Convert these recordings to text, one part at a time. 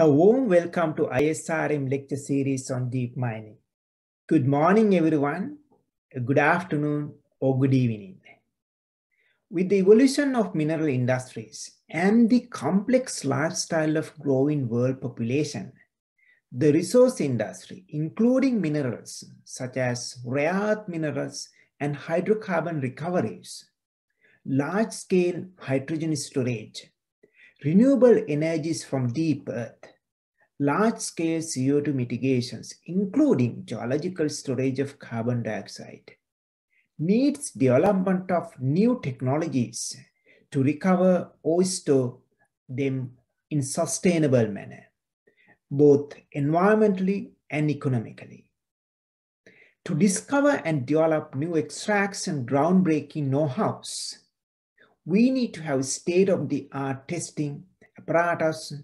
A warm welcome to ISRM lecture series on deep mining. Good morning, everyone. Good afternoon or good evening. With the evolution of mineral industries and the complex lifestyle of growing world population, the resource industry, including minerals such as rare earth minerals and hydrocarbon recoveries, large-scale hydrogen storage, renewable energies from deep earth, large-scale CO2 mitigations, including geological storage of carbon dioxide, needs development of new technologies to recover or store them in sustainable manner, both environmentally and economically. To discover and develop new extracts and groundbreaking know-hows, we need to have state-of-the-art testing apparatus,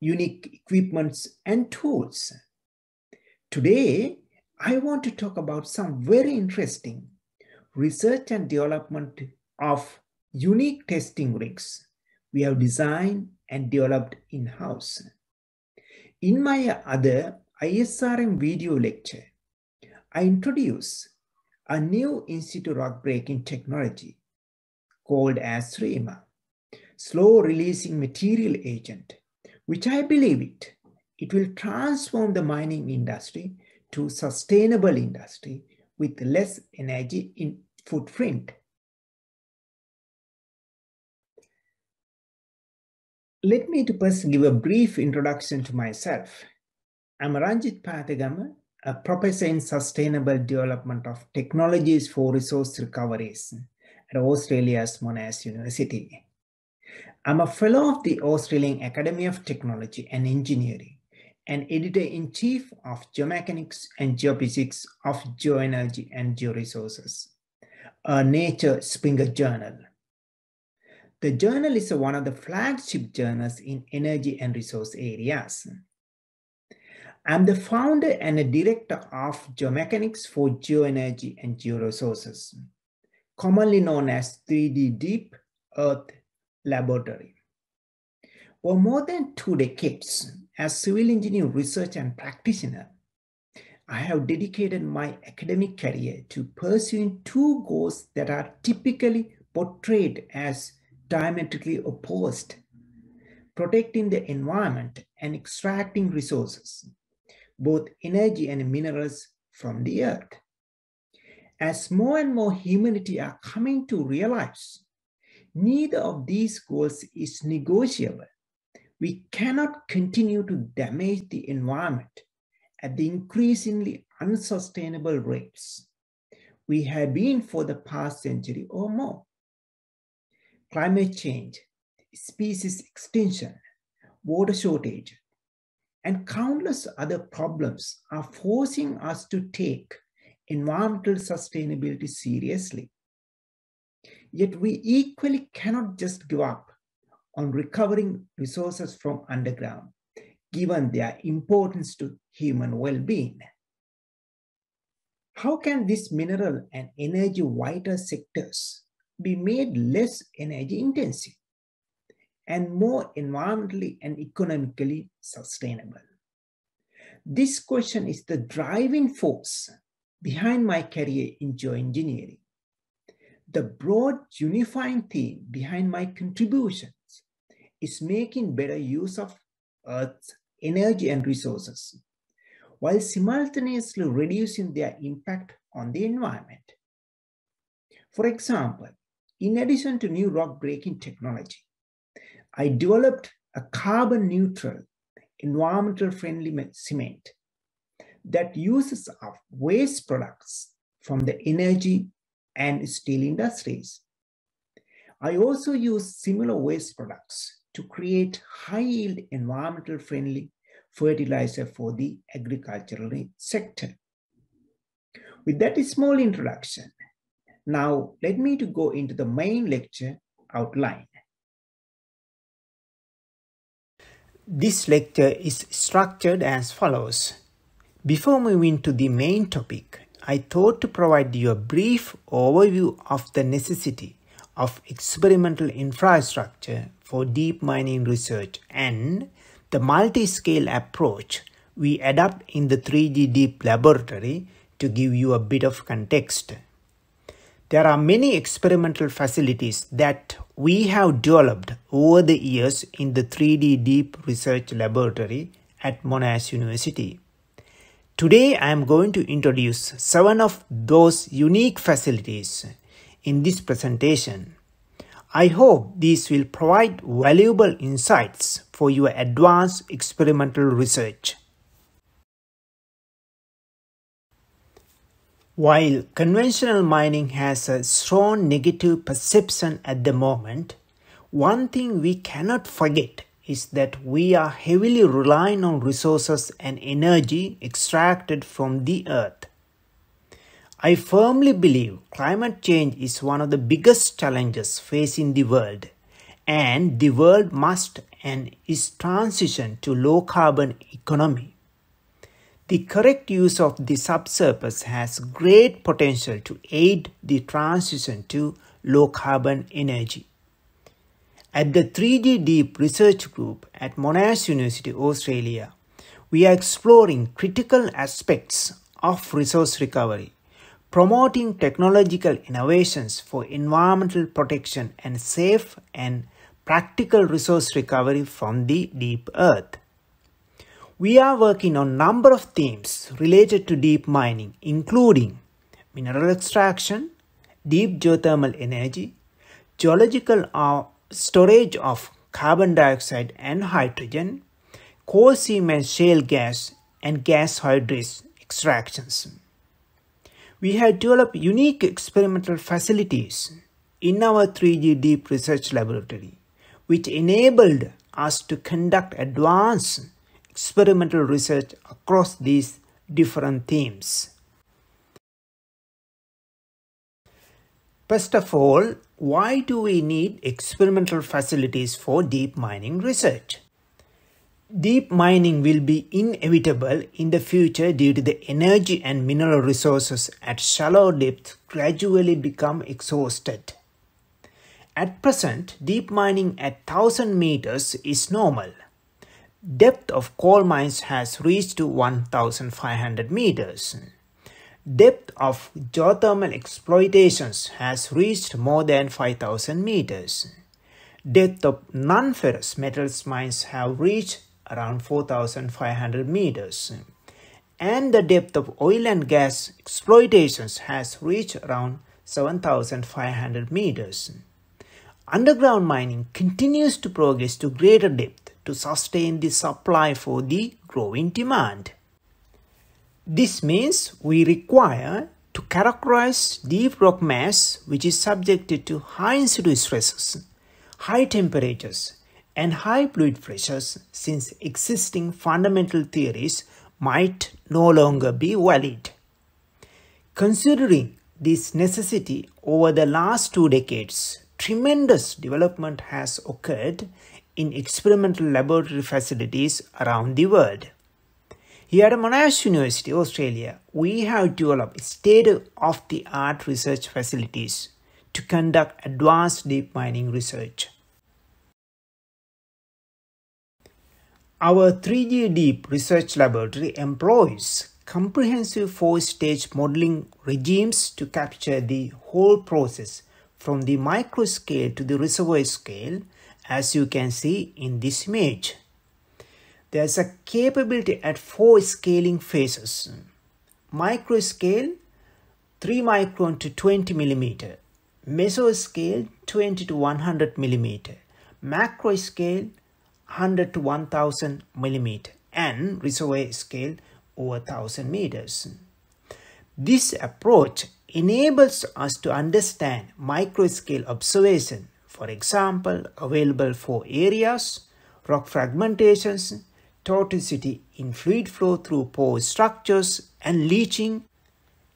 unique equipments and tools. Today, I want to talk about some very interesting research and development of unique testing rigs we have designed and developed in-house. In my other ISRM video lecture, I introduce a new in situ rock breaking technology called as SREMA, slow releasing material agent, which I believe it, it will transform the mining industry to sustainable industry with less energy in footprint. Let me to first give a brief introduction to myself. I'm Ranjith Pathegama, a professor in sustainable development of technologies for resource recoveries at Australia's Monash University. I'm a fellow of the Australian Academy of Technology and Engineering and editor-in-chief of Geomechanics and Geophysics of Geoenergy and Georesources, a Nature Springer journal. The journal is one of the flagship journals in energy and resource areas. I'm the founder and a director of Geomechanics for Geoenergy and Georesources, commonly known as 3G Deep Earth Laboratory. For more than two decades, as civil engineer research and practitioner, I have dedicated my academic career to pursuing two goals that are typically portrayed as diametrically opposed protecting the environment and extracting resources, both energy and minerals from the earth. As more and more humanity are coming to realize neither of these goals is negotiable we cannot continue to damage the environment at the increasingly unsustainable rates we have been for the past century or more. Climate change, species extinction, water shortage, and countless other problems are forcing us to take environmental sustainability seriously. Yet we equally cannot just give up on recovering resources from underground, given their importance to human well-being. How can these mineral and energy vital sectors be made less energy intensive and more environmentally and economically sustainable? This question is the driving force behind my career in geoengineering. The broad unifying theme behind my contributions is making better use of Earth's energy and resources, while simultaneously reducing their impact on the environment. For example, in addition to new rock breaking technology, I developed a carbon neutral, environmental friendly cement that uses up waste products from the energy and steel industries. I also use similar waste products to create high yield environmental friendly fertilizer for the agricultural sector. With that small introduction, now let me to go into the main lecture outline. This lecture is structured as follows. Before moving to the main topic, I thought to provide you a brief overview of the necessity of experimental infrastructure for deep mining research and the multi-scale approach we adopt in the 3G Deep laboratory to give you a bit of context. There are many experimental facilities that we have developed over the years in the 3G Deep Research Laboratory at Monash University. Today I am going to introduce seven of those unique facilities in this presentation. I hope these will provide valuable insights for your advanced experimental research. While conventional mining has a strong negative perception at the moment, one thing we cannot forget is that we are heavily relying on resources and energy extracted from the earth. I firmly believe climate change is one of the biggest challenges facing the world and the world must and is transition to low carbon economy. The correct use of the subsurface has great potential to aid the transition to low carbon energy. At the 3G Deep Research Group at Monash University, Australia, we are exploring critical aspects of resource recovery promoting technological innovations for environmental protection and safe and practical resource recovery from the deep earth. We are working on a number of themes related to deep mining, including mineral extraction, deep geothermal energy, geological uh, storage of carbon dioxide and hydrogen, coal seam and shale gas, and gas hydrates extractions we have developed unique experimental facilities in our 3G Deep Research Laboratory, which enabled us to conduct advanced experimental research across these different themes. First of all, why do we need experimental facilities for deep mining research? Deep mining will be inevitable in the future due to the energy and mineral resources at shallow depths gradually become exhausted. At present, deep mining at 1000 meters is normal. Depth of coal mines has reached to 1500 meters. Depth of geothermal exploitations has reached more than 5000 meters. Depth of non-ferrous metals mines have reached around 4,500 meters. And the depth of oil and gas exploitations has reached around 7,500 meters. Underground mining continues to progress to greater depth to sustain the supply for the growing demand. This means we require to characterize deep rock mass which is subjected to high in-situ stresses, high temperatures, and high fluid pressures since existing fundamental theories might no longer be valid. Considering this necessity over the last two decades, tremendous development has occurred in experimental laboratory facilities around the world. Here at Monash University, Australia, we have developed state-of-the-art research facilities to conduct advanced deep mining research. Our 3G Deep Research Laboratory employs comprehensive four-stage modeling regimes to capture the whole process from the micro scale to the reservoir scale as you can see in this image. There's a capability at four scaling phases. Micro scale 3 micron to 20 millimeter, meso scale 20 to 100 millimeter, macro scale 100 to 1000 millimeter and reservoir scale over 1000 meters. This approach enables us to understand micro-scale observation, for example, available for areas, rock fragmentations, tortuosity in fluid flow through pore structures and leaching,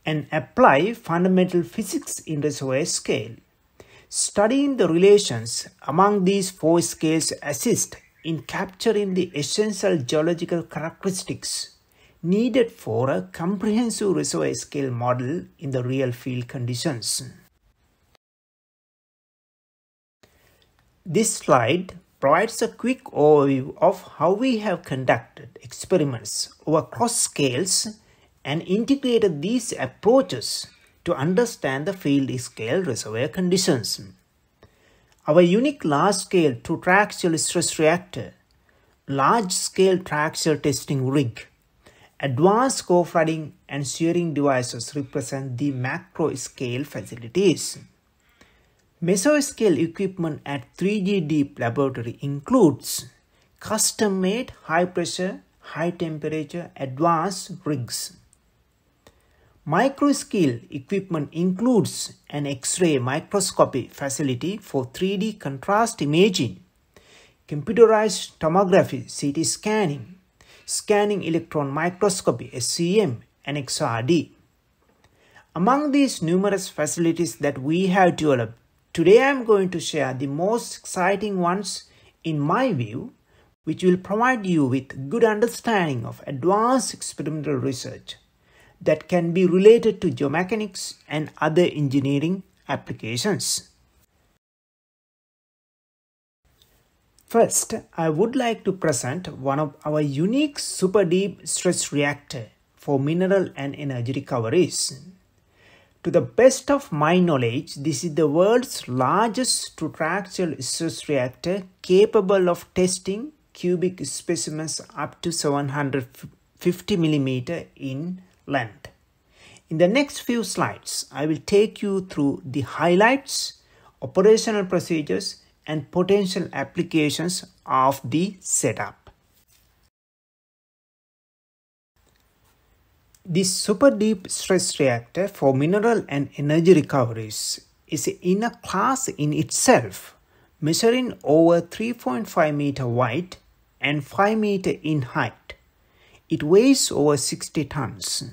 and apply fundamental physics in reservoir scale. Studying the relations among these four scales assist in capturing the essential geological characteristics needed for a comprehensive reservoir scale model in the real field conditions. This slide provides a quick overview of how we have conducted experiments over cross scales and integrated these approaches to understand the field scale reservoir conditions. Our unique large-scale true triaxial stress reactor, large-scale triaxial testing rig, advanced core flooding and shearing devices represent the macro-scale facilities. Meso-scale equipment at 3G Deep Laboratory includes custom-made high-pressure, high-temperature advanced rigs Micro-scale equipment includes an X-ray microscopy facility for 3D contrast imaging, computerized tomography CT scanning, scanning electron microscopy SEM and XRD. Among these numerous facilities that we have developed, today I am going to share the most exciting ones in my view, which will provide you with good understanding of advanced experimental research that can be related to geomechanics and other engineering applications. First, I would like to present one of our unique super deep stress reactor for mineral and energy recoveries. To the best of my knowledge, this is the world's largest triaxial stress reactor capable of testing cubic specimens up to 750 mm in length. In the next few slides, I will take you through the highlights, operational procedures, and potential applications of the setup. This super deep stress reactor for mineral and energy recoveries is in a class in itself, measuring over 3.5 meter wide and 5 meter in height. It weighs over 60 tons.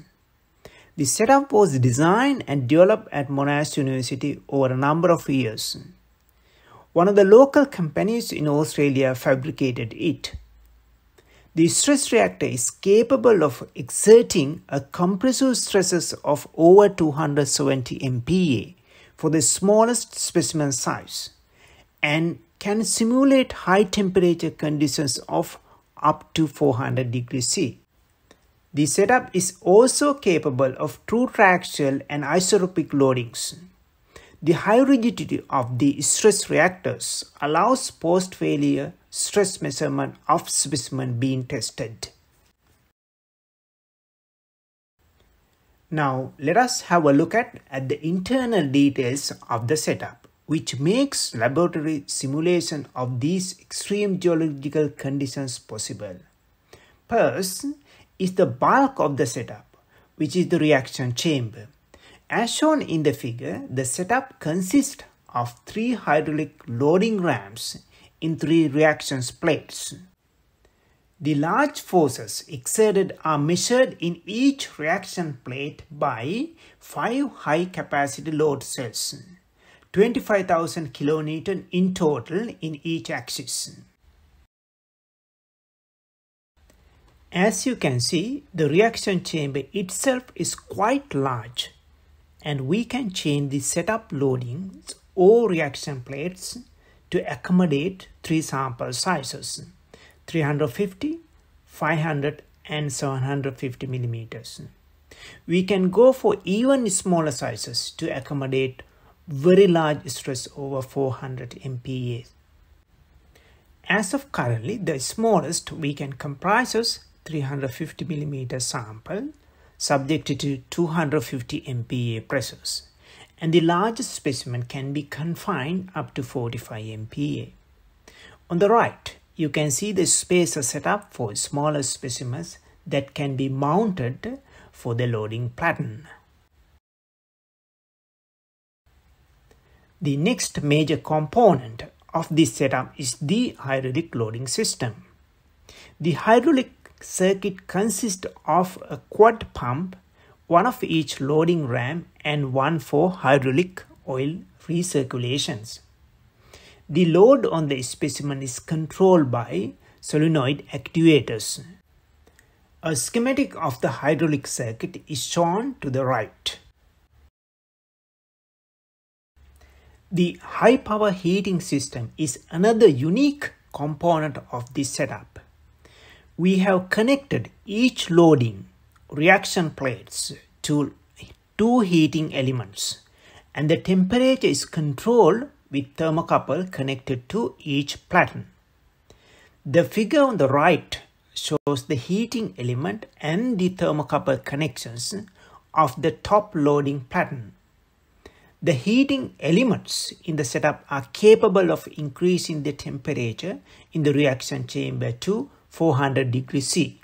The setup was designed and developed at Monash University over a number of years. One of the local companies in Australia fabricated it. The stress reactor is capable of exerting a compressive stresses of over 270 MPa for the smallest specimen size and can simulate high temperature conditions of up to 400 degrees C. The setup is also capable of true triaxial and isotropic loadings. The high rigidity of the stress reactors allows post-failure stress measurement of specimen being tested. Now let us have a look at, at the internal details of the setup, which makes laboratory simulation of these extreme geological conditions possible. First, is the bulk of the setup, which is the reaction chamber. As shown in the figure, the setup consists of three hydraulic loading ramps in three reaction plates. The large forces exerted are measured in each reaction plate by five high-capacity load cells, 25,000 kilonewton in total in each axis. As you can see, the reaction chamber itself is quite large and we can change the setup loadings or reaction plates to accommodate three sample sizes 350, 500 and 750 millimeters. We can go for even smaller sizes to accommodate very large stress over 400 MPa. As of currently, the smallest we can comprises 350 millimeter sample subjected to 250 MPa pressures and the largest specimen can be confined up to 45 MPa. On the right, you can see the spacer set up for smaller specimens that can be mounted for the loading pattern. The next major component of this setup is the hydraulic loading system. The hydraulic circuit consists of a quad pump, one of each loading ram and one for hydraulic oil recirculations. The load on the specimen is controlled by solenoid actuators. A schematic of the hydraulic circuit is shown to the right. The high power heating system is another unique component of this setup. We have connected each loading reaction plates to two heating elements and the temperature is controlled with thermocouple connected to each platen. The figure on the right shows the heating element and the thermocouple connections of the top loading platen. The heating elements in the setup are capable of increasing the temperature in the reaction chamber to 400 degrees C.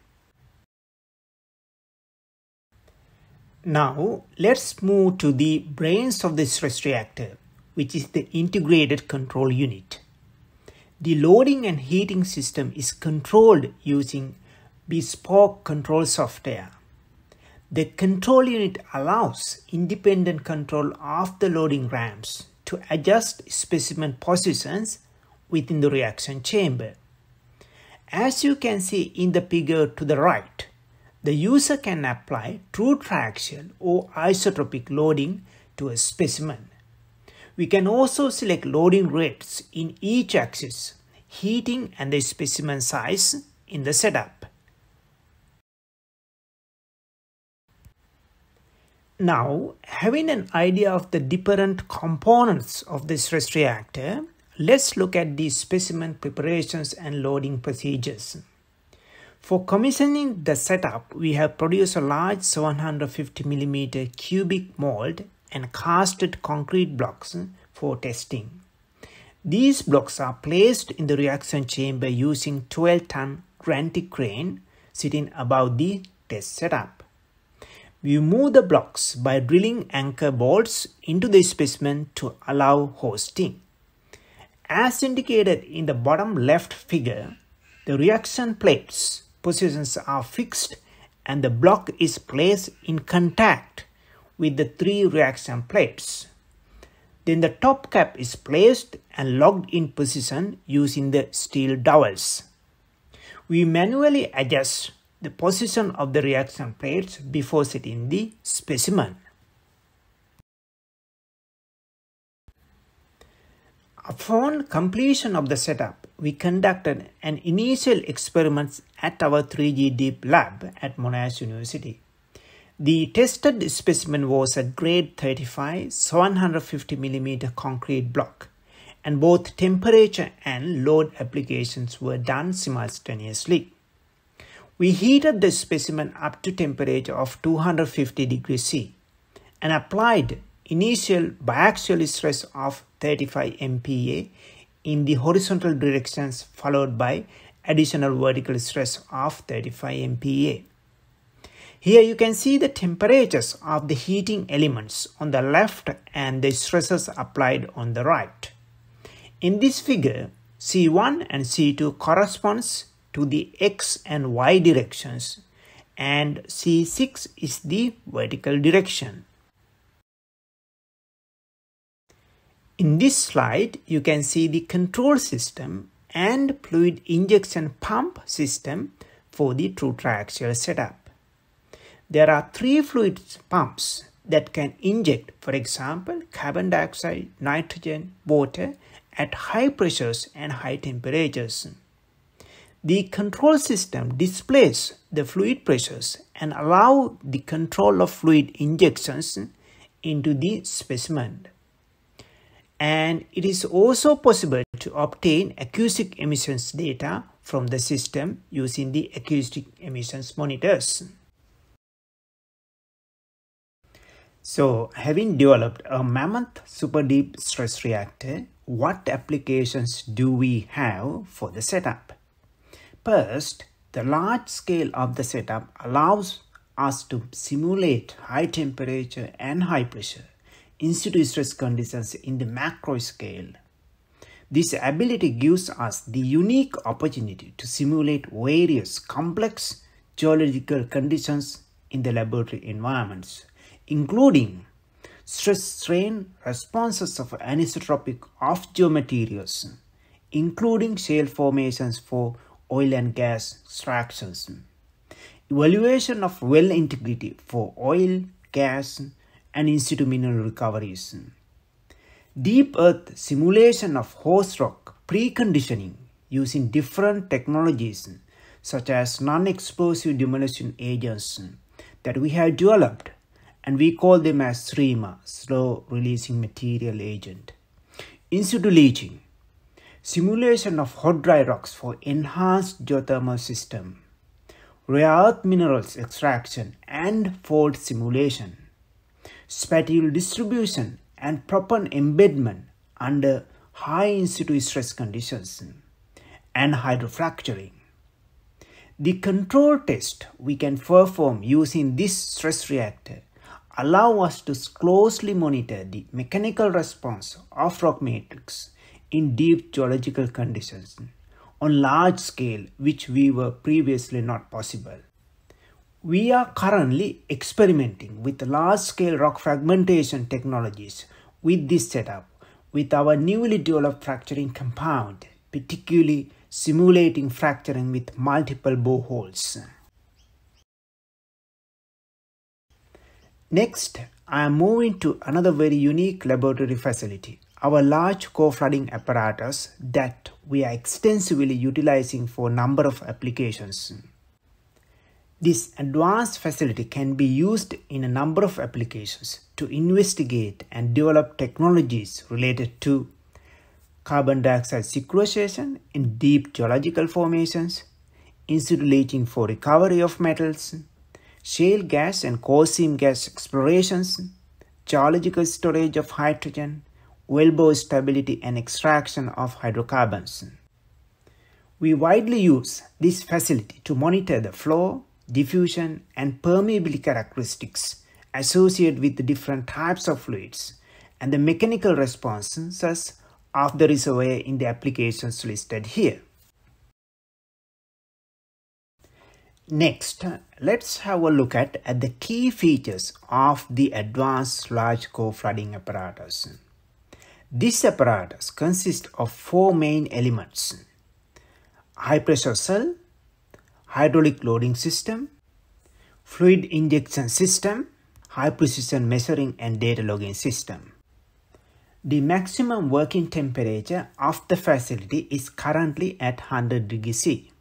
Now let's move to the brains of the stress reactor, which is the integrated control unit. The loading and heating system is controlled using bespoke control software. The control unit allows independent control of the loading ramps to adjust specimen positions within the reaction chamber. As you can see in the figure to the right, the user can apply true triaxial or isotropic loading to a specimen. We can also select loading rates in each axis, heating and the specimen size in the setup. Now, having an idea of the different components of the stress reactor, let's look at the specimen preparations and loading procedures. For commissioning the setup, we have produced a large 750 mm cubic mold and casted concrete blocks for testing. These blocks are placed in the reaction chamber using 12-ton gantry crane sitting above the test setup. We move the blocks by drilling anchor bolts into the specimen to allow hosting. As indicated in the bottom left figure, the reaction plates positions are fixed and the block is placed in contact with the three reaction plates. Then the top cap is placed and locked in position using the steel dowels. We manually adjust the position of the reaction plates before setting the specimen. Upon completion of the setup, we conducted an initial experiment at our 3G Deep Lab at Monash University. The tested specimen was a grade 35 750 mm concrete block and both temperature and load applications were done simultaneously. We heated the specimen up to temperature of 250 degrees C and applied initial biaxial stress of 35 MPa in the horizontal directions followed by additional vertical stress of 35 MPa. Here you can see the temperatures of the heating elements on the left and the stresses applied on the right. In this figure, C1 and C2 corresponds to the x and y directions and C6 is the vertical direction. In this slide, you can see the control system and fluid injection pump system for the true triaxial setup. There are three fluid pumps that can inject, for example, carbon dioxide, nitrogen, water at high pressures and high temperatures. The control system displays the fluid pressures and allow the control of fluid injections into the specimen. And it is also possible to obtain acoustic emissions data from the system using the acoustic emissions monitors. So, having developed a Mammoth super deep stress reactor, what applications do we have for the setup? First, the large scale of the setup allows us to simulate high temperature and high pressure in situ stress conditions in the macro scale. This ability gives us the unique opportunity to simulate various complex geological conditions in the laboratory environments, including stress-strain responses of anisotropic of geomaterials, including shale formations for oil and gas extractions. Evaluation of well integrity for oil, gas, and in situ mineral recoveries. Deep earth simulation of host rock preconditioning using different technologies such as non-explosive demolition agents that we have developed and we call them as SREMA, slow releasing material agent. In situ leaching, simulation of hot dry rocks for enhanced geothermal system, rare earth minerals extraction and fault simulation, spatial distribution and proper embedment under high in situ stress conditions, and hydrofracturing. The control test we can perform using this stress reactor allow us to closely monitor the mechanical response of rock matrix in deep geological conditions on large scale which we were previously not possible. We are currently experimenting with large scale rock fragmentation technologies with this setup with our newly developed fracturing compound, particularly simulating fracturing with multiple boreholes. Next, I am moving to another very unique laboratory facility, our large core flooding apparatus that we are extensively utilizing for a number of applications. This advanced facility can be used in a number of applications to investigate and develop technologies related to carbon dioxide sequestration in deep geological formations, in situ leaching for recovery of metals, shale gas and coal seam gas explorations, geological storage of hydrogen, wellbore stability and extraction of hydrocarbons. We widely use this facility to monitor the flow, diffusion and permeability characteristics associated with the different types of fluids and the mechanical responses of the reservoir in the applications listed here. Next, let's have a look at, at the key features of the advanced large core flooding apparatus. This apparatus consists of four main elements. High pressure cell, hydraulic loading system, fluid injection system, high precision measuring and data logging system. The maximum working temperature of the facility is currently at 100 degrees C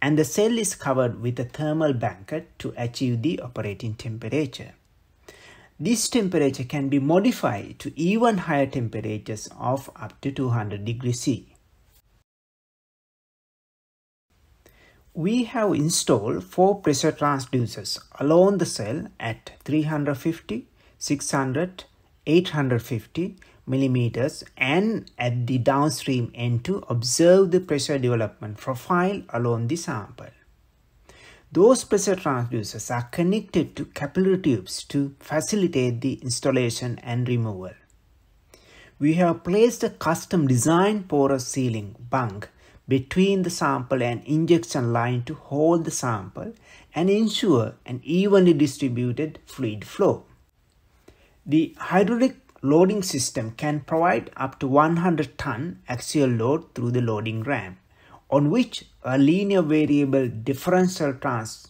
and the cell is covered with a thermal blanket to achieve the operating temperature. This temperature can be modified to even higher temperatures of up to 200 degrees C. We have installed four pressure transducers along the cell at 350, 600, 850 millimeters and at the downstream end to observe the pressure development profile along the sample. Those pressure transducers are connected to capillary tubes to facilitate the installation and removal. We have placed a custom designed porous sealing bunk between the sample and injection line to hold the sample and ensure an evenly distributed fluid flow. The hydraulic loading system can provide up to 100 ton axial load through the loading ramp, on which a linear variable differential transducer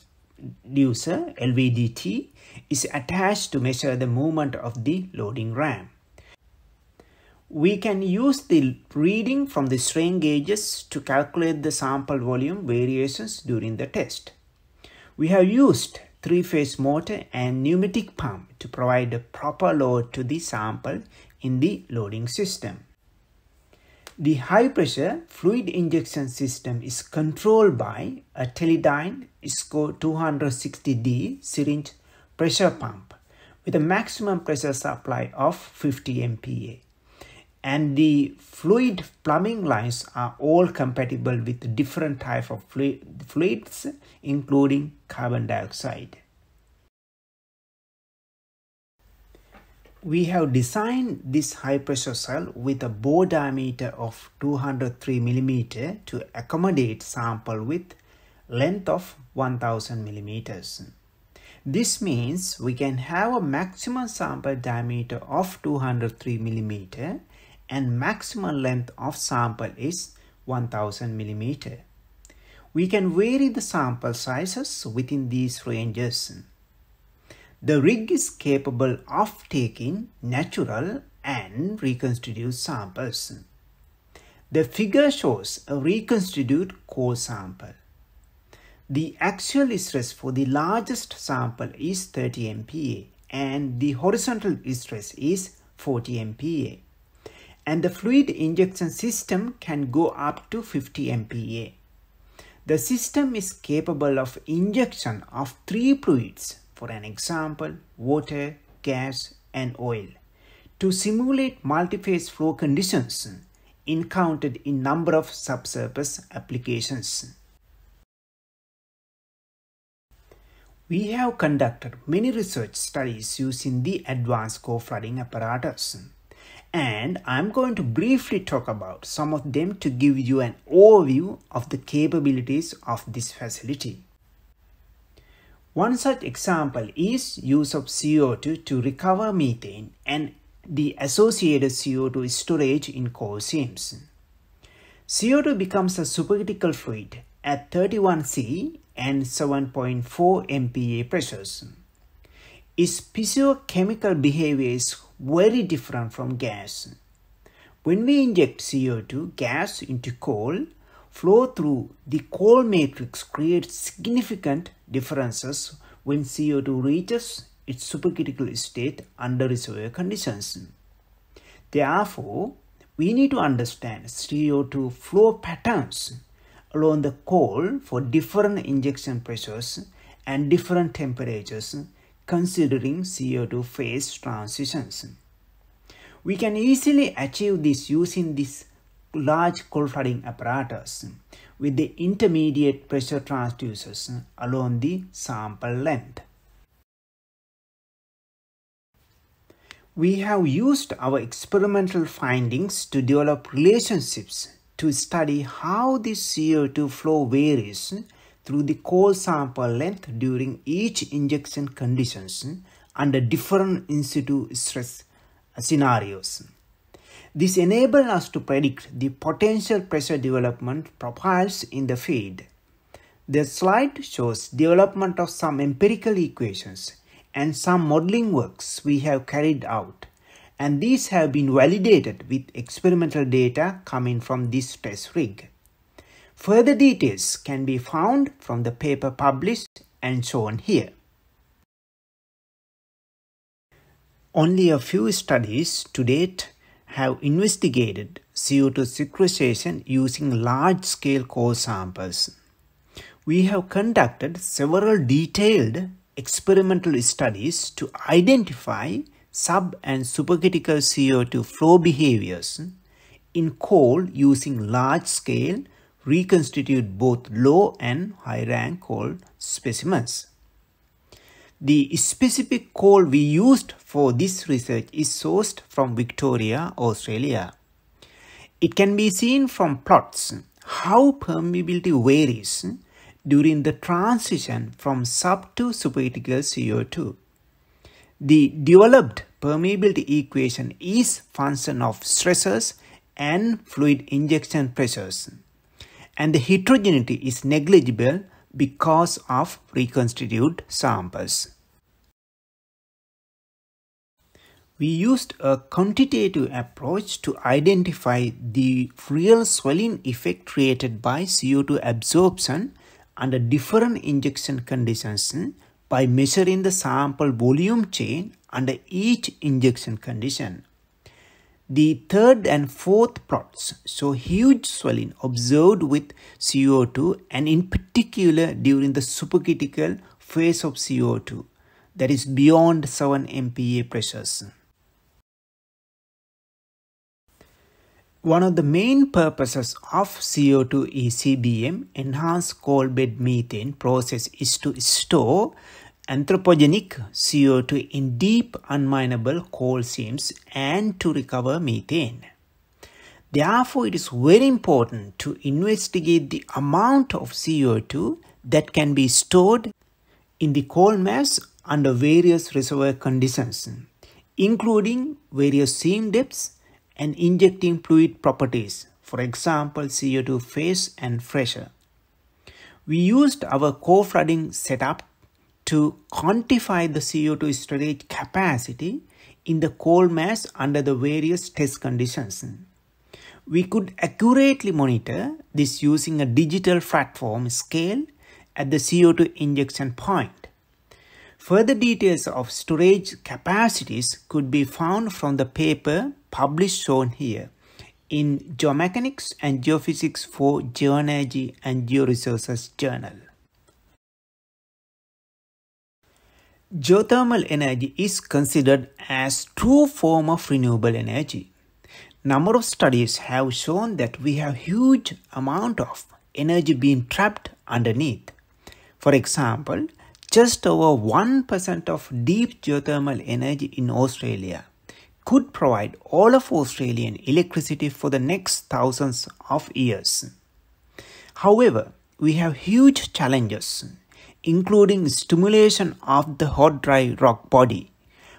LVDT is attached to measure the movement of the loading ramp. We can use the reading from the strain gauges to calculate the sample volume variations during the test. We have used three-phase motor and pneumatic pump to provide a proper load to the sample in the loading system. The high-pressure fluid injection system is controlled by a Teledyne ISCO 260D syringe pressure pump with a maximum pressure supply of 50 MPa and the fluid plumbing lines are all compatible with different type of fluids including carbon dioxide. We have designed this high pressure cell with a bore diameter of 203 mm to accommodate sample with length of 1000 mm. This means we can have a maximum sample diameter of 203 mm and maximum length of sample is 1000 millimeter. We can vary the sample sizes within these ranges. The rig is capable of taking natural and reconstituted samples. The figure shows a reconstituted core sample. The axial stress for the largest sample is 30 MPa and the horizontal stress is 40 MPa. And the fluid injection system can go up to 50 MPa. The system is capable of injection of three fluids, for an example, water, gas and oil, to simulate multiphase flow conditions encountered in number of subsurface applications. We have conducted many research studies using the advanced core flooding apparatus and I'm going to briefly talk about some of them to give you an overview of the capabilities of this facility. One such example is use of CO2 to recover methane and the associated CO2 storage in coal seams. CO2 becomes a supercritical fluid at 31 C and 7.4 MPa pressures. Its physiochemical behavior is very different from gas. When we inject CO2 gas into coal, flow through the coal matrix creates significant differences when CO2 reaches its supercritical state under reservoir conditions. Therefore, we need to understand CO2 flow patterns along the coal for different injection pressures and different temperatures considering CO2 phase transitions. We can easily achieve this using this large core flooding apparatus with the intermediate pressure transducers along the sample length. We have used our experimental findings to develop relationships to study how the CO2 flow varies through the coal sample length during each injection conditions under different in situ stress scenarios. This enables us to predict the potential pressure development profiles in the feed. The slide shows development of some empirical equations and some modeling works we have carried out and these have been validated with experimental data coming from this test rig. Further details can be found from the paper published and shown here. Only a few studies to date have investigated CO2 sequestration using large-scale core samples. We have conducted several detailed experimental studies to identify sub and supercritical CO2 flow behaviors in coal using large-scale reconstitute both low and high rank coal specimens. The specific coal we used for this research is sourced from Victoria, Australia. It can be seen from plots how permeability varies during the transition from sub to supercritical CO2. The developed permeability equation is function of stresses and fluid injection pressures and the heterogeneity is negligible because of reconstituted samples. We used a quantitative approach to identify the real swelling effect created by CO2 absorption under different injection conditions by measuring the sample volume change under each injection condition. The third and fourth plots show huge swelling observed with CO2 and in particular during the supercritical phase of CO2 that is beyond 7 MPa pressures. One of the main purposes of CO2 ECBM enhanced coal bed methane process is to store anthropogenic CO2 in deep unminable coal seams and to recover methane. Therefore, it is very important to investigate the amount of CO2 that can be stored in the coal mass under various reservoir conditions, including various seam depths and injecting fluid properties, for example CO2 phase and pressure. We used our core flooding setup to quantify the CO2 storage capacity in the coal mass under the various test conditions. We could accurately monitor this using a digital platform scale at the CO2 injection point. Further details of storage capacities could be found from the paper published shown here in Geomechanics and Geophysics for Geoenergy and Georesources Journal. Geothermal energy is considered as true form of renewable energy. Number of studies have shown that we have huge amount of energy being trapped underneath. For example, just over 1% of deep geothermal energy in Australia could provide all of Australian electricity for the next thousands of years. However, we have huge challenges including stimulation of the hot dry rock body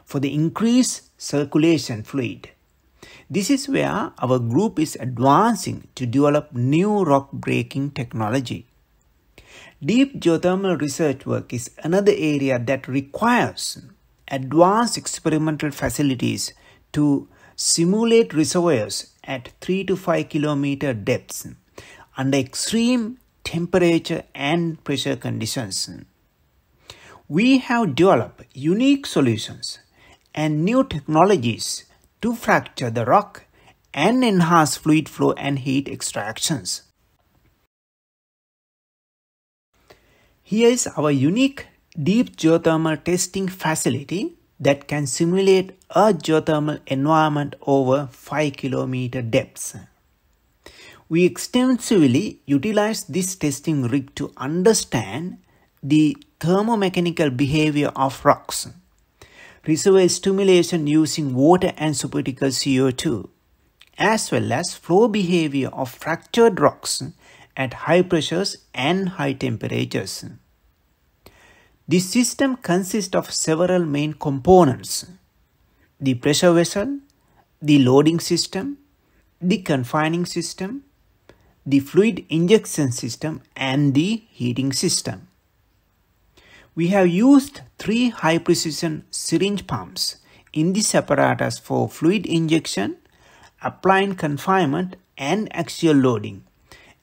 for the increased circulation fluid. This is where our group is advancing to develop new rock breaking technology. Deep geothermal research work is another area that requires advanced experimental facilities to simulate reservoirs at 3 to 5 kilometer depths under extreme temperature and pressure conditions. We have developed unique solutions and new technologies to fracture the rock and enhance fluid flow and heat extractions. Here is our unique deep geothermal testing facility that can simulate a geothermal environment over 5 kilometer depths. We extensively utilize this testing rig to understand the thermomechanical behavior of rocks, reservoir stimulation using water and supercritical CO2, as well as flow behavior of fractured rocks at high pressures and high temperatures. This system consists of several main components. The pressure vessel, the loading system, the confining system, the fluid injection system and the heating system. We have used three high precision syringe pumps in this apparatus for fluid injection, applying confinement and axial loading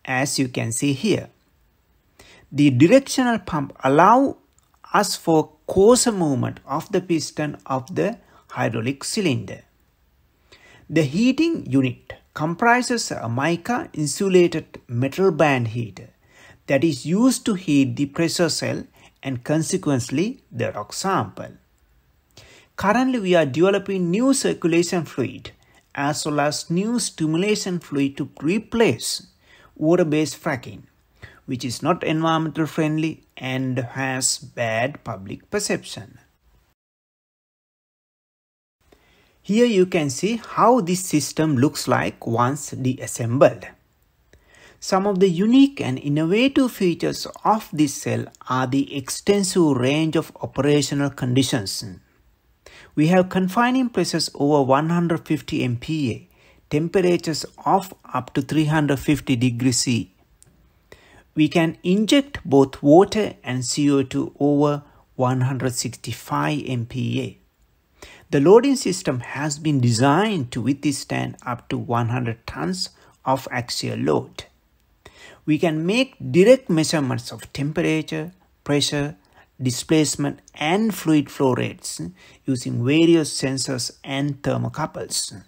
as you can see here. The directional pump allow us for coarser movement of the piston of the hydraulic cylinder. The heating unit comprises a mica insulated metal band heater that is used to heat the pressure cell and consequently the rock sample. Currently we are developing new circulation fluid as well as new stimulation fluid to replace water-based fracking which is not environmental friendly and has bad public perception. Here you can see how this system looks like once deassembled. Some of the unique and innovative features of this cell are the extensive range of operational conditions. We have confining pressures over 150 MPa, temperatures of up to 350 degrees C. We can inject both water and CO2 over 165 MPa. The loading system has been designed to withstand up to 100 tons of axial load. We can make direct measurements of temperature, pressure, displacement and fluid flow rates using various sensors and thermocouples.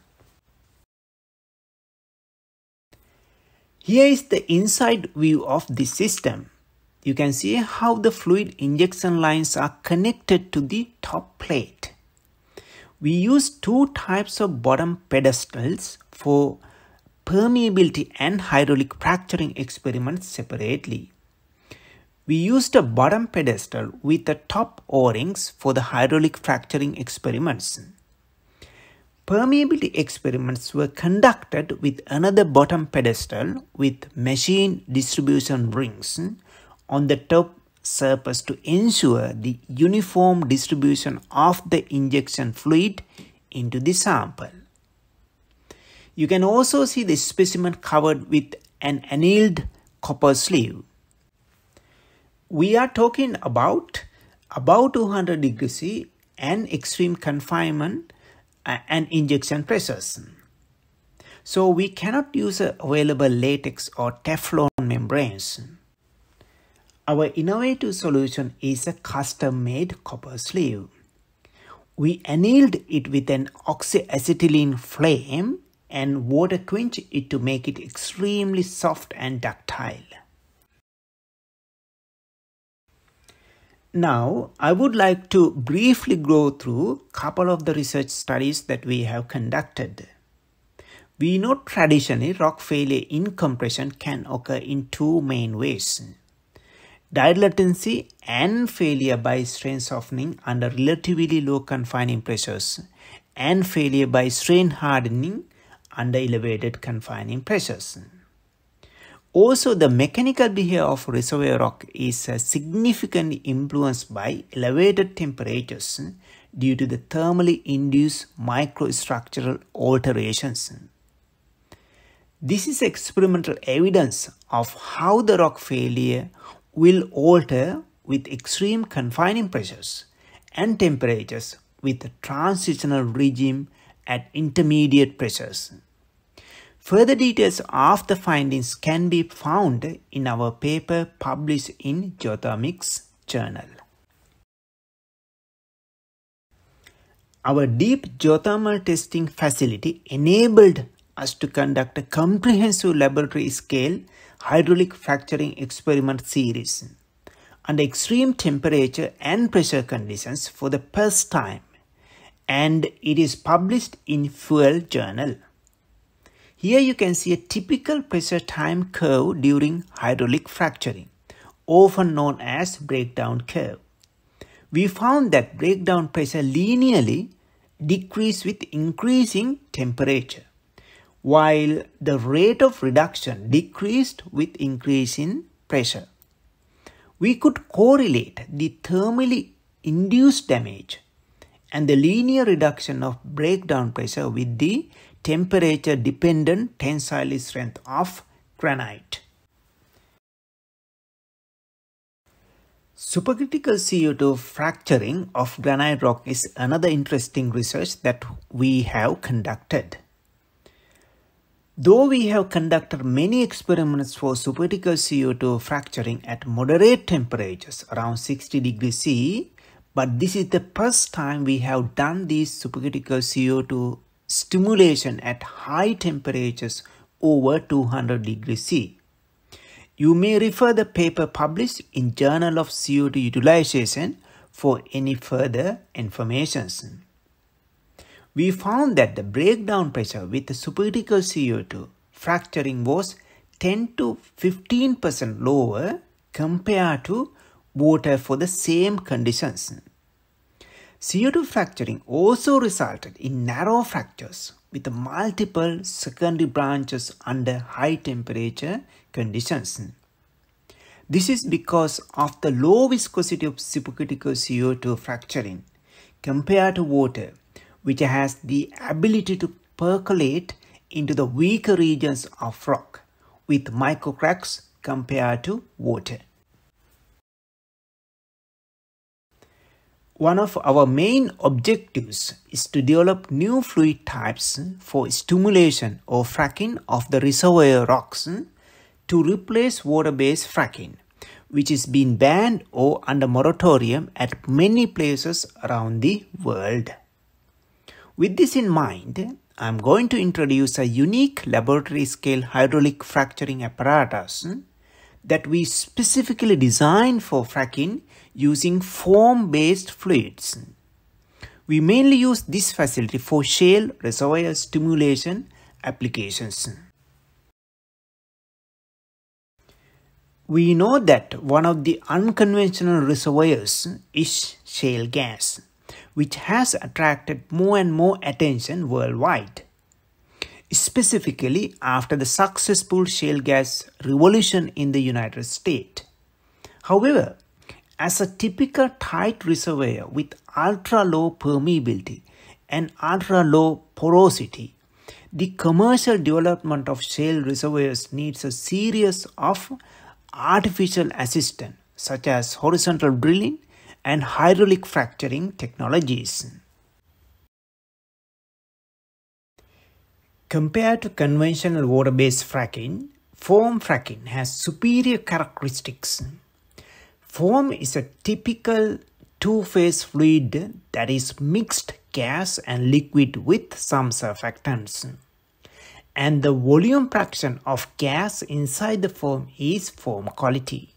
Here is the inside view of this system. You can see how the fluid injection lines are connected to the top plate. We use two types of bottom pedestals for permeability and hydraulic fracturing experiments separately. We used a bottom pedestal with the top O-rings for the hydraulic fracturing experiments. Permeability experiments were conducted with another bottom pedestal with machine distribution rings on the top surface to ensure the uniform distribution of the injection fluid into the sample. You can also see the specimen covered with an annealed copper sleeve. We are talking about above 200 degrees C and extreme confinement uh, and injection pressures. So we cannot use available latex or Teflon membranes. Our innovative solution is a custom-made copper sleeve. We annealed it with an oxyacetylene flame and water quench it to make it extremely soft and ductile. Now, I would like to briefly go through a couple of the research studies that we have conducted. We know traditionally rock failure in compression can occur in two main ways. Dilatancy and failure by strain softening under relatively low confining pressures and failure by strain hardening under elevated confining pressures. Also, the mechanical behavior of reservoir rock is significantly influenced by elevated temperatures due to the thermally induced microstructural alterations. This is experimental evidence of how the rock failure will alter with extreme confining pressures and temperatures with a transitional regime at intermediate pressures. Further details of the findings can be found in our paper published in Geothermics Journal. Our deep geothermal testing facility enabled us to conduct a comprehensive laboratory scale hydraulic fracturing experiment series under extreme temperature and pressure conditions for the first time and it is published in Fuel Journal. Here you can see a typical pressure time curve during hydraulic fracturing, often known as breakdown curve. We found that breakdown pressure linearly decreased with increasing temperature, while the rate of reduction decreased with increase in pressure. We could correlate the thermally induced damage and the linear reduction of breakdown pressure with the temperature dependent tensile strength of granite. Supercritical CO2 fracturing of granite rock is another interesting research that we have conducted. Though we have conducted many experiments for supercritical CO2 fracturing at moderate temperatures around 60 degrees C, but this is the first time we have done this supercritical CO2 stimulation at high temperatures over 200 degrees C. You may refer the paper published in Journal of CO2 Utilization for any further information. We found that the breakdown pressure with supercritical CO2 fracturing was 10 to 15% lower compared to water for the same conditions. CO2 fracturing also resulted in narrow fractures with multiple secondary branches under high temperature conditions. This is because of the low viscosity of supercritical CO2 fracturing compared to water, which has the ability to percolate into the weaker regions of rock with microcracks compared to water. One of our main objectives is to develop new fluid types for stimulation or fracking of the reservoir rocks to replace water-based fracking, which is being banned or under moratorium at many places around the world. With this in mind, I'm going to introduce a unique laboratory scale hydraulic fracturing apparatus that we specifically designed for fracking using foam-based fluids. We mainly use this facility for shale reservoir stimulation applications. We know that one of the unconventional reservoirs is shale gas, which has attracted more and more attention worldwide, specifically after the successful shale gas revolution in the United States. However, as a typical tight reservoir with ultra-low permeability and ultra-low porosity, the commercial development of shale reservoirs needs a series of artificial assistance such as horizontal drilling and hydraulic fracturing technologies. Compared to conventional water-based fracking, foam fracking has superior characteristics. Foam is a typical two-phase fluid that is mixed gas and liquid with some surfactants. And the volume fraction of gas inside the foam is foam quality.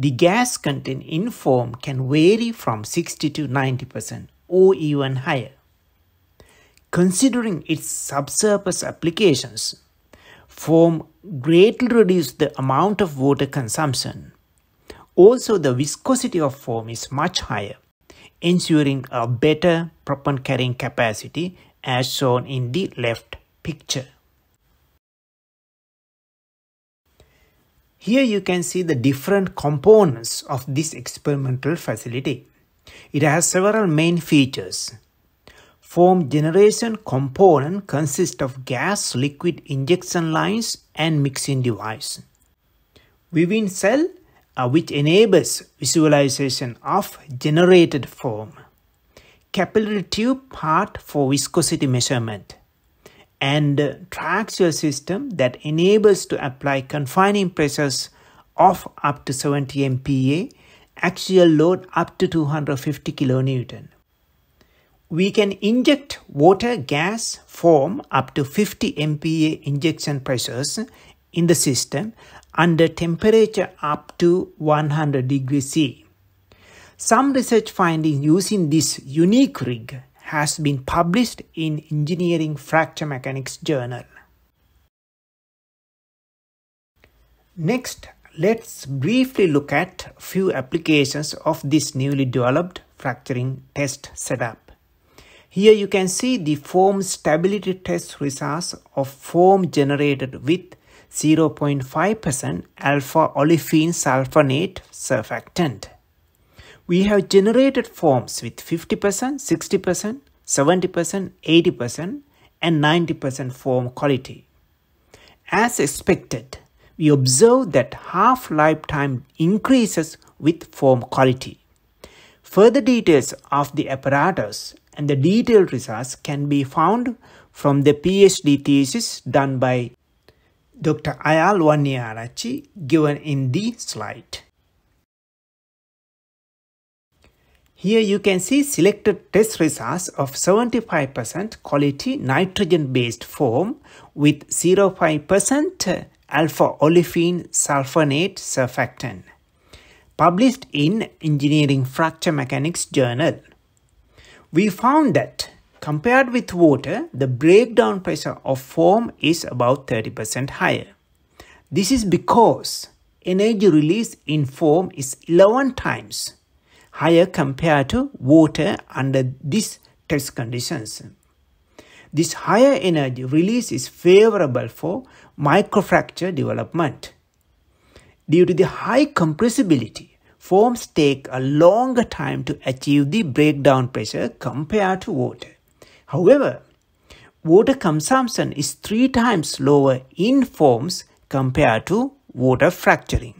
The gas content in foam can vary from 60 to 90% or even higher. Considering its subsurface applications, foam greatly reduces the amount of water consumption. Also, the viscosity of foam is much higher, ensuring a better proppant carrying capacity as shown in the left picture. Here you can see the different components of this experimental facility. It has several main features. Foam generation component consists of gas liquid injection lines and mixing device. Vivin cell uh, which enables visualization of generated foam. Capillary tube part for viscosity measurement and triaxial system that enables to apply confining pressures of up to 70 MPa, axial load up to 250 kilonewton. We can inject water, gas, foam up to 50 MPa injection pressures in the system under temperature up to 100 degrees C. Some research findings using this unique rig has been published in Engineering Fracture Mechanics Journal. Next, let's briefly look at few applications of this newly developed fracturing test setup. Here you can see the foam stability test results of foam generated with 0.5% alpha olefin sulfonate surfactant. We have generated foams with 50%, 60%, 70%, 80%, and 90% foam quality. As expected, we observe that half-lifetime increases with foam quality. Further details of the apparatus and the detailed results can be found from the PhD thesis done by Dr. Ayal Wanniarachchi given in the slide. Here you can see selected test results of 75% quality nitrogen-based foam with 0.5% alpha olefin sulfonate surfactant, published in Engineering Fracture Mechanics Journal. We found that compared with water, the breakdown pressure of foam is about 30% higher. This is because energy release in foam is 11 times higher compared to water under these test conditions. This higher energy release is favorable for microfracture development. Due to the high compressibility, foams take a longer time to achieve the breakdown pressure compared to water. However, water consumption is three times lower in foams compared to water fracturing.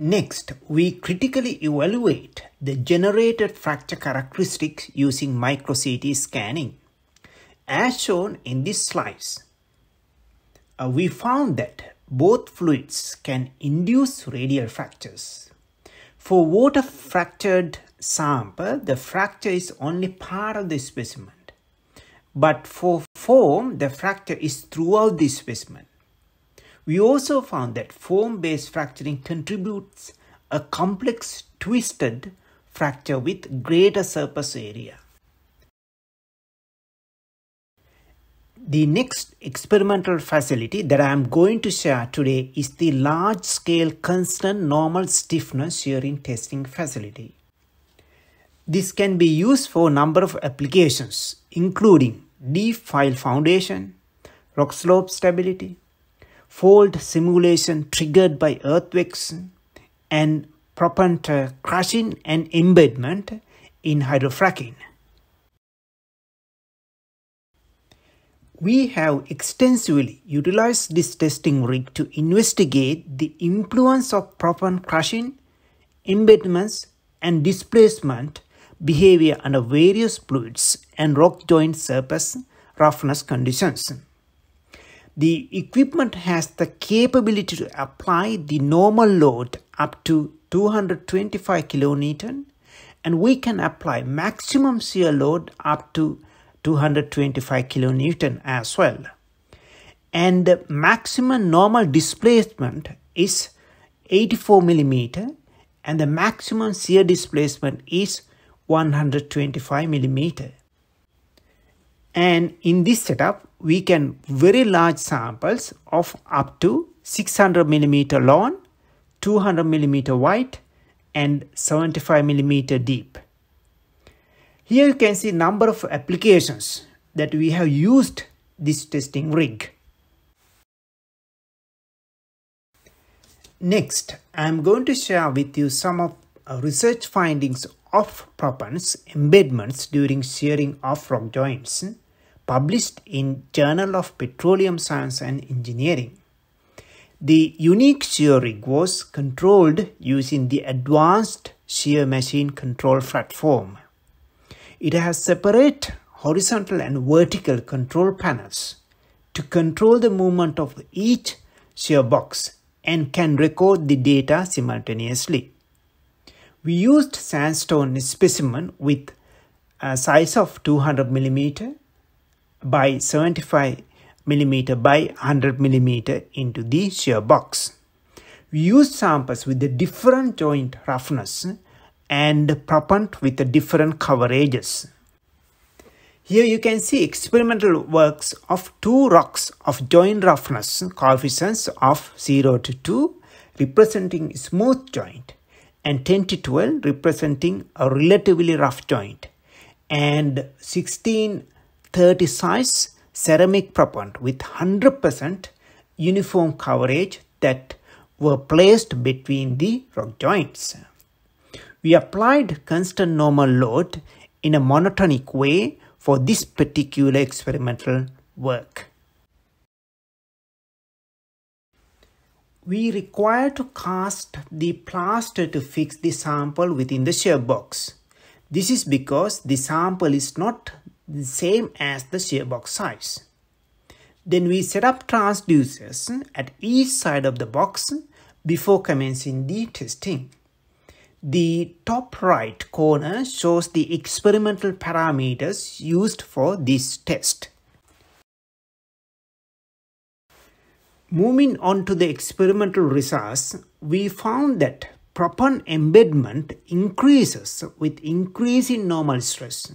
Next, we critically evaluate the generated fracture characteristics using micro-CT scanning. As shown in this slides, uh, we found that both fluids can induce radial fractures. For water fractured sample, the fracture is only part of the specimen. But for foam, the fracture is throughout the specimen. We also found that foam-based fracturing contributes a complex twisted fracture with greater surface area. The next experimental facility that I am going to share today is the large-scale constant normal stiffness shearing testing facility. This can be used for a number of applications, including deep pile foundation, rock slope stability, fault simulation triggered by earthquakes and proppant crushing and embedment in hydrofracking. We have extensively utilized this testing rig to investigate the influence of proppant crushing, embedments, and displacement behavior under various fluids and rock joint surface roughness conditions. The equipment has the capability to apply the normal load up to 225 kilonewton and we can apply maximum shear load up to 225 kilonewton as well. And the maximum normal displacement is 84 millimeter and the maximum shear displacement is 125 millimeter. And in this setup, we can very large samples of up to 600 millimeter long, 200 millimeter wide, and 75 millimeter deep. Here you can see number of applications that we have used this testing rig. Next, I am going to share with you some of uh, research findings of proppants embedments during shearing of rock joints published in Journal of Petroleum Science and Engineering. The unique shear rig was controlled using the advanced shear machine control platform. It has separate horizontal and vertical control panels to control the movement of each shear box and can record the data simultaneously. We used sandstone specimen with a size of 200 millimeter by 75 millimeter by 100 millimeter into the shear box. We used samples with a different joint roughness and proppant with a different coverages. Here you can see experimental works of two rocks of joint roughness coefficients of 0 to 2 representing smooth joint and 10 to 12 representing a relatively rough joint and 1630 size ceramic proppant with 100% uniform coverage that were placed between the rock joints. We applied constant normal load in a monotonic way for this particular experimental work. We require to cast the plaster to fix the sample within the shear box. This is because the sample is not the same as the shear box size. Then we set up transducers at each side of the box before commencing the testing. The top right corner shows the experimental parameters used for this test. Moving on to the experimental results, we found that proppant embedment increases with increasing normal stress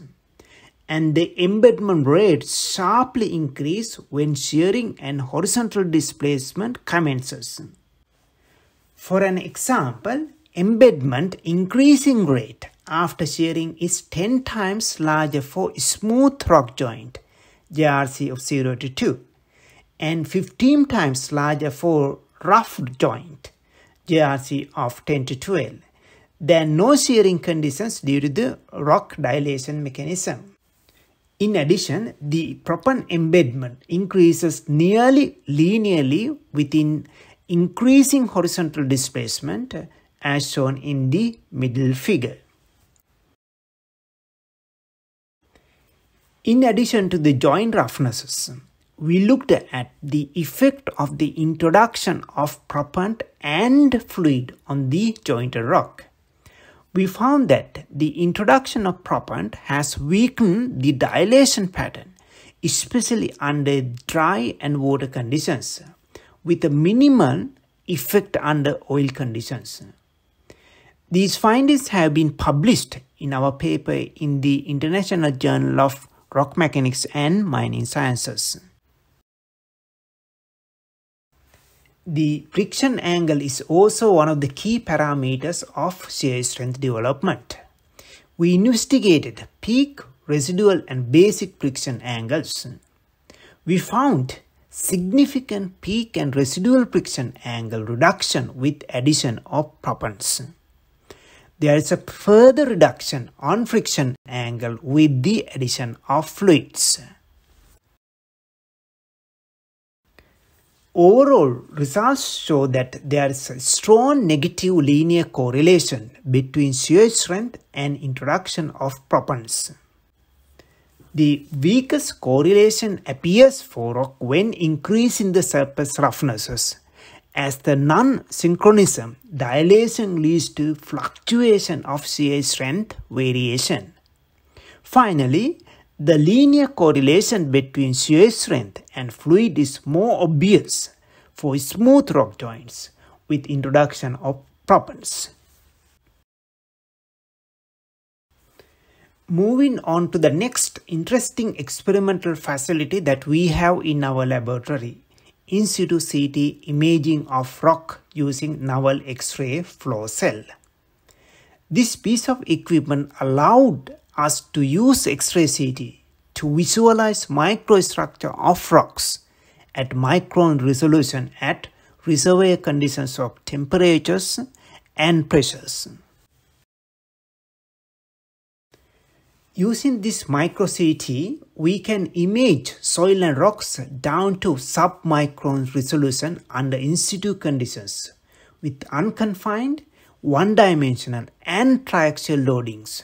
and the embedment rate sharply increase when shearing and horizontal displacement commences. For an example, embedment increasing rate after shearing is 10 times larger for smooth rock joint, JRC of 0 to 2 and 15 times larger for rough joint, JRC of 10 to 12. There are no shearing conditions due to the rock dilation mechanism. In addition, the proppant embedment increases nearly linearly within increasing horizontal displacement as shown in the middle figure. In addition to the joint roughnesses, we looked at the effect of the introduction of proppant and fluid on the jointed rock. We found that the introduction of proppant has weakened the dilation pattern, especially under dry and water conditions, with a minimal effect under oil conditions. These findings have been published in our paper in the International Journal of Rock Mechanics and Mining Sciences. The friction angle is also one of the key parameters of shear strength development. We investigated peak, residual and basic friction angles. We found significant peak and residual friction angle reduction with addition of proppants. There is a further reduction on friction angle with the addition of fluids. Overall, results show that there is a strong negative linear correlation between shear strength and introduction of proppants. The weakest correlation appears for rock when increasing the surface roughnesses. As the non-synchronism dilation leads to fluctuation of shear strength variation. Finally, the linear correlation between shear strength and fluid is more obvious for smooth rock joints with introduction of proppants. Moving on to the next interesting experimental facility that we have in our laboratory, in situ CT imaging of rock using novel X-ray flow cell. This piece of equipment allowed us to use X-ray CT to visualize microstructure of rocks at micron resolution at reservoir conditions of temperatures and pressures. Using this micro CT, we can image soil and rocks down to sub-micron resolution under in situ conditions with unconfined, one-dimensional and triaxial loadings.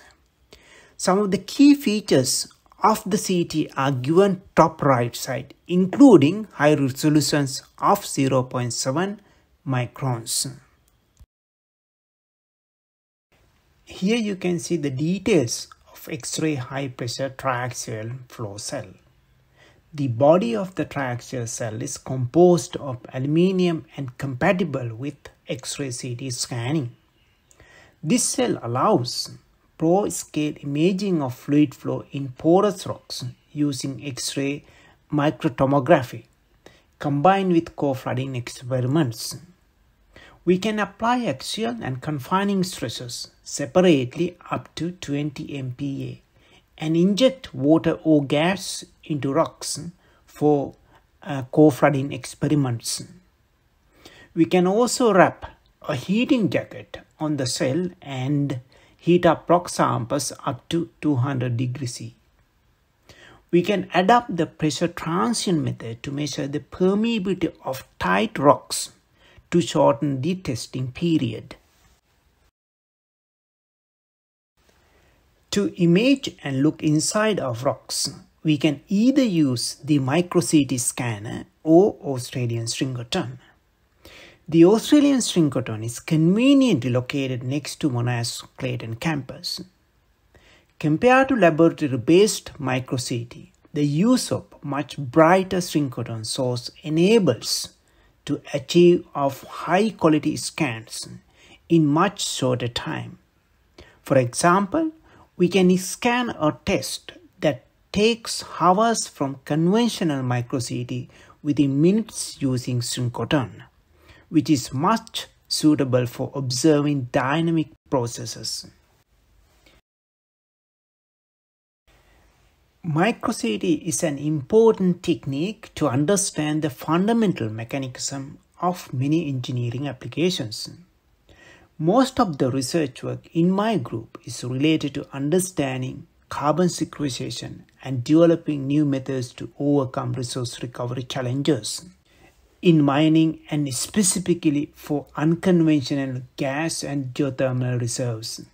Some of the key features of the CT are given top right side, including high resolutions of 0.7 microns. Here you can see the details of X-ray high pressure triaxial flow cell. The body of the triaxial cell is composed of aluminium and compatible with X-ray CT scanning. This cell allows pore-scale imaging of fluid flow in porous rocks using X-ray microtomography combined with core flooding experiments. We can apply axial and confining stresses separately up to 20 MPa and inject water or gas into rocks for uh, core flooding experiments. We can also wrap a heating jacket on the cell and heat up rock samples up to 200 degrees C. We can adapt the pressure transient method to measure the permeability of tight rocks to shorten the testing period. To image and look inside of rocks, we can either use the micro CT scanner or Australian synchrotron. The Australian synchrotron is conveniently located next to Monash Clayton campus. Compared to laboratory-based micro-CT, the use of much brighter synchrotron source enables to achieve of high quality scans in much shorter time. For example, we can scan a test that takes hours from conventional micro-CT within minutes using synchrotron which is much suitable for observing dynamic processes. MicroCT is an important technique to understand the fundamental mechanism of many engineering applications. Most of the research work in my group is related to understanding carbon sequestration and developing new methods to overcome resource recovery challenges in mining and specifically for unconventional gas and geothermal reserves.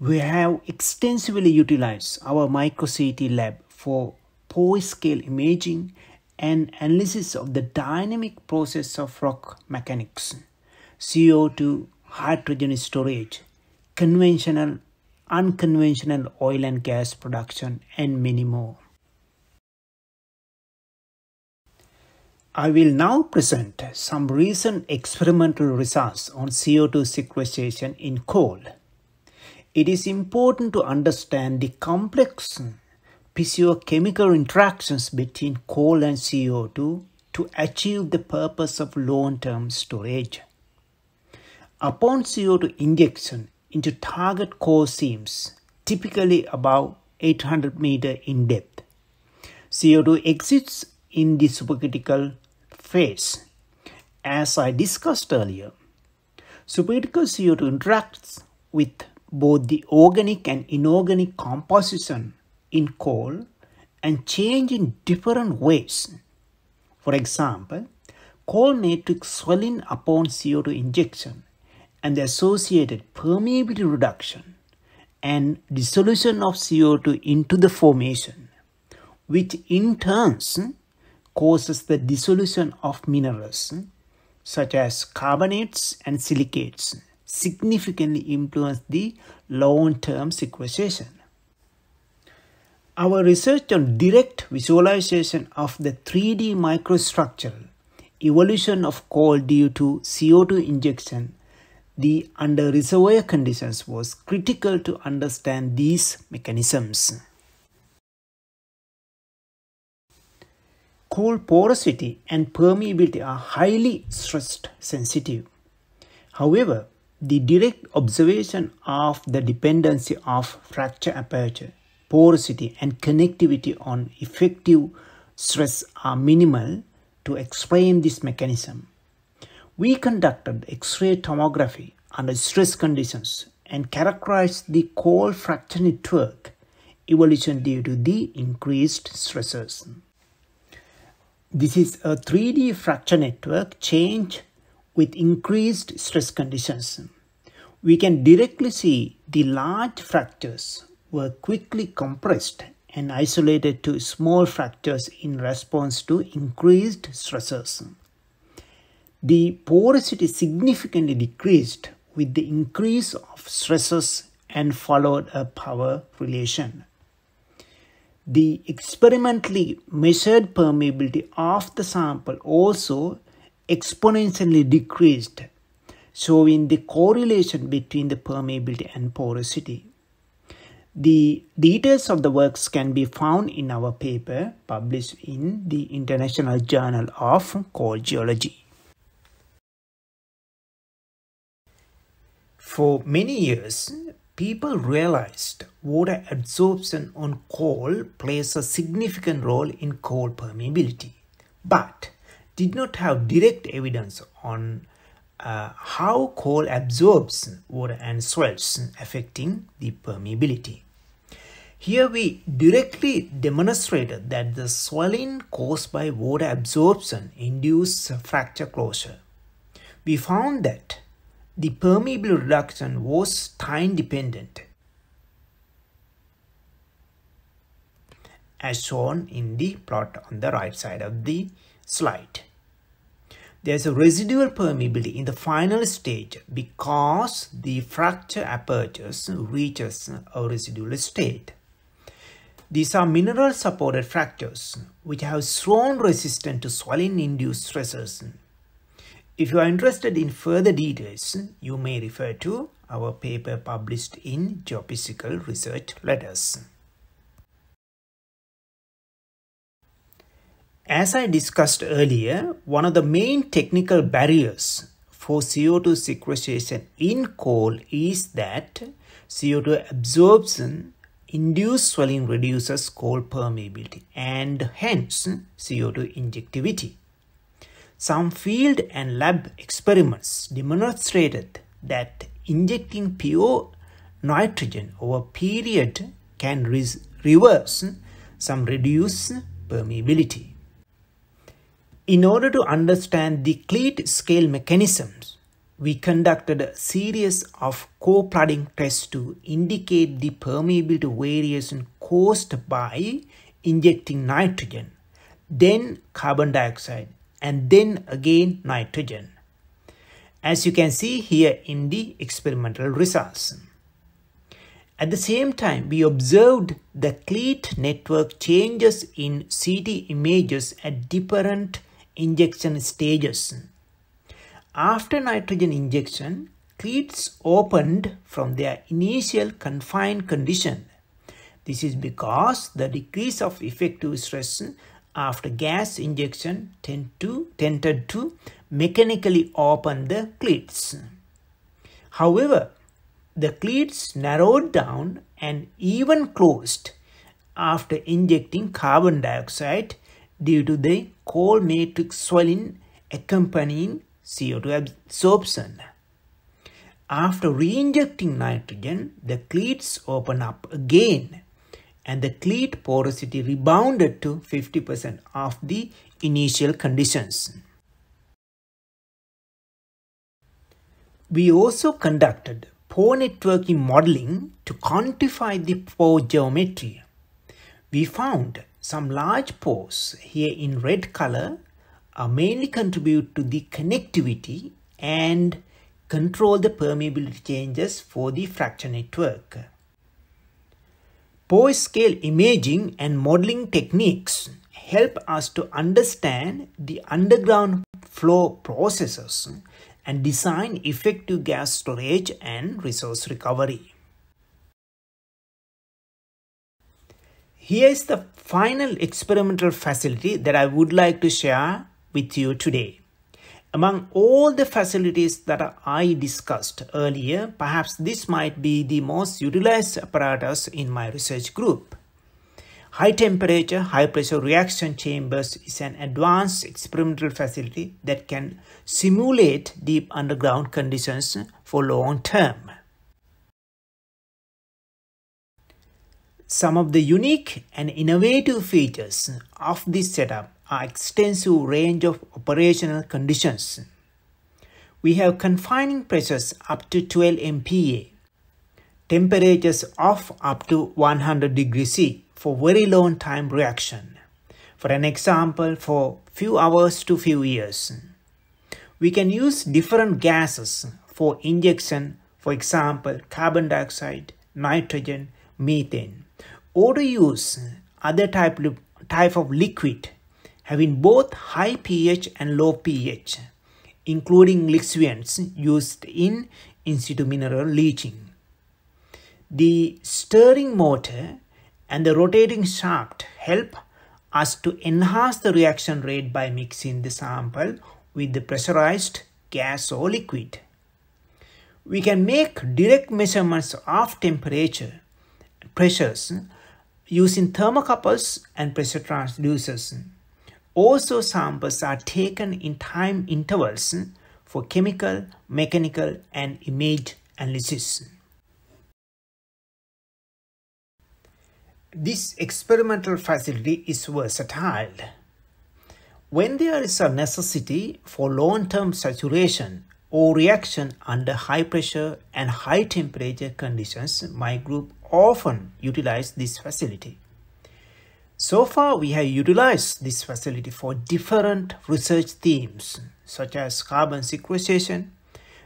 We have extensively utilized our micro-CT lab for pore-scale imaging and analysis of the dynamic process of rock mechanics, CO2 hydrogen storage, conventional, unconventional oil and gas production, and many more. I will now present some recent experimental results on CO2 sequestration in coal. It is important to understand the complex physiochemical interactions between coal and CO2 to achieve the purpose of long-term storage. Upon CO2 injection into target coal seams, typically about 800 meter in depth, CO2 exits in the supercritical phase. As I discussed earlier, supercritical CO2 interacts with both the organic and inorganic composition in coal and change in different ways. For example, coal matrix swelling upon CO2 injection and the associated permeability reduction and dissolution of CO2 into the formation, which in turn causes the dissolution of minerals hmm, such as carbonates and silicates hmm, significantly influence the long-term sequestration. Our research on direct visualization of the 3D microstructural evolution of coal due to CO2 injection the under reservoir conditions was critical to understand these mechanisms. Coal porosity and permeability are highly stress sensitive. However, the direct observation of the dependency of fracture aperture, porosity and connectivity on effective stress are minimal to explain this mechanism. We conducted X-ray tomography under stress conditions and characterized the coal fracture network evolution due to the increased stresses. This is a 3D fracture network change with increased stress conditions. We can directly see the large fractures were quickly compressed and isolated to small fractures in response to increased stresses. The porosity significantly decreased with the increase of stresses and followed a power relation. The experimentally measured permeability of the sample also exponentially decreased, showing the correlation between the permeability and porosity. The details of the works can be found in our paper published in the International Journal of Coal Geology. For many years, people realized water absorption on coal plays a significant role in coal permeability, but did not have direct evidence on uh, how coal absorbs water and swells affecting the permeability. Here we directly demonstrated that the swelling caused by water absorption induced fracture closure. We found that the permeable reduction was time dependent as shown in the plot on the right side of the slide. There's a residual permeability in the final stage because the fracture apertures reaches a residual state. These are mineral supported fractures which have strong resistance to swelling induced stresses. If you are interested in further details, you may refer to our paper published in Geophysical Research Letters. As I discussed earlier, one of the main technical barriers for CO2 sequestration in coal is that CO2 absorption induced swelling reduces coal permeability and hence CO2 injectivity. Some field and lab experiments demonstrated that injecting pure nitrogen over a period can reverse some reduced permeability. In order to understand the Cleat scale mechanisms, we conducted a series of core-flooding tests to indicate the permeability variation caused by injecting nitrogen, then carbon dioxide, and then again nitrogen. As you can see here in the experimental results. At the same time, we observed the Cleat network changes in CT images at different injection stages. After nitrogen injection, cleats opened from their initial confined condition. This is because the decrease of effective stress after gas injection tend to, tended to mechanically open the cleats. However, the cleats narrowed down and even closed after injecting carbon dioxide due to the coal matrix swelling accompanying CO2 absorption. After re-injecting nitrogen, the cleats open up again and the cleat porosity rebounded to 50% of the initial conditions. We also conducted pore networking modeling to quantify the pore geometry. We found some large pores here in red color are mainly contribute to the connectivity and control the permeability changes for the fracture network. Pore scale imaging and modeling techniques help us to understand the underground flow processes and design effective gas storage and resource recovery. Here is the final experimental facility that I would like to share with you today. Among all the facilities that I discussed earlier, perhaps this might be the most utilized apparatus in my research group. High temperature, high pressure reaction chambers is an advanced experimental facility that can simulate deep underground conditions for long term. Some of the unique and innovative features of this setup extensive range of operational conditions. We have confining pressures up to 12 MPa, temperatures of up to 100 degrees C for very long time reaction. For an example, for few hours to few years. We can use different gases for injection, for example, carbon dioxide, nitrogen, methane, or to use other type, type of liquid having both high pH and low pH, including lixiviants used in in situ mineral leaching. The stirring motor and the rotating shaft help us to enhance the reaction rate by mixing the sample with the pressurized gas or liquid. We can make direct measurements of temperature, pressures using thermocouples and pressure transducers. Also samples are taken in time intervals for chemical, mechanical and image analysis. This experimental facility is versatile. When there is a necessity for long-term saturation or reaction under high pressure and high temperature conditions, my group often utilize this facility. So far, we have utilized this facility for different research themes such as carbon sequestration,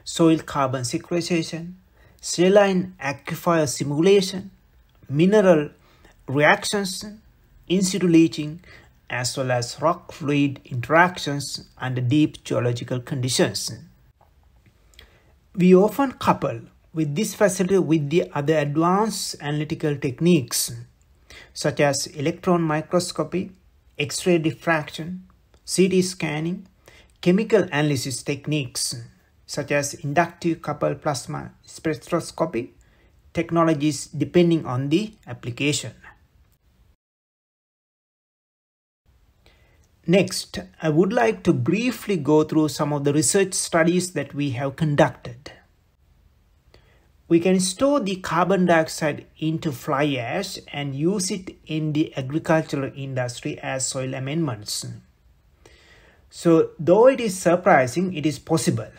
soil carbon sequestration, saline aquifer simulation, mineral reactions, in situ leaching, as well as rock fluid interactions under deep geological conditions. We often couple with this facility with the other advanced analytical techniques such as electron microscopy, X-ray diffraction, CT scanning, chemical analysis techniques such as inductive coupled plasma spectroscopy, technologies depending on the application. Next, I would like to briefly go through some of the research studies that we have conducted we can store the carbon dioxide into fly ash and use it in the agricultural industry as soil amendments. So though it is surprising, it is possible.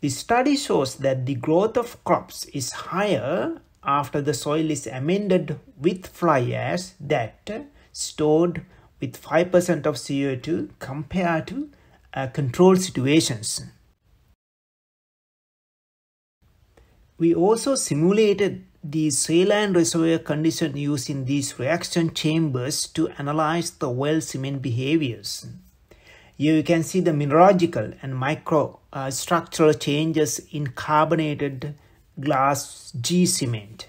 The study shows that the growth of crops is higher after the soil is amended with fly ash that stored with 5% of CO2 compared to uh, control situations. We also simulated the saline reservoir condition using these reaction chambers to analyze the well cement behaviors. Here you can see the mineralogical and microstructural uh, changes in carbonated class G cement.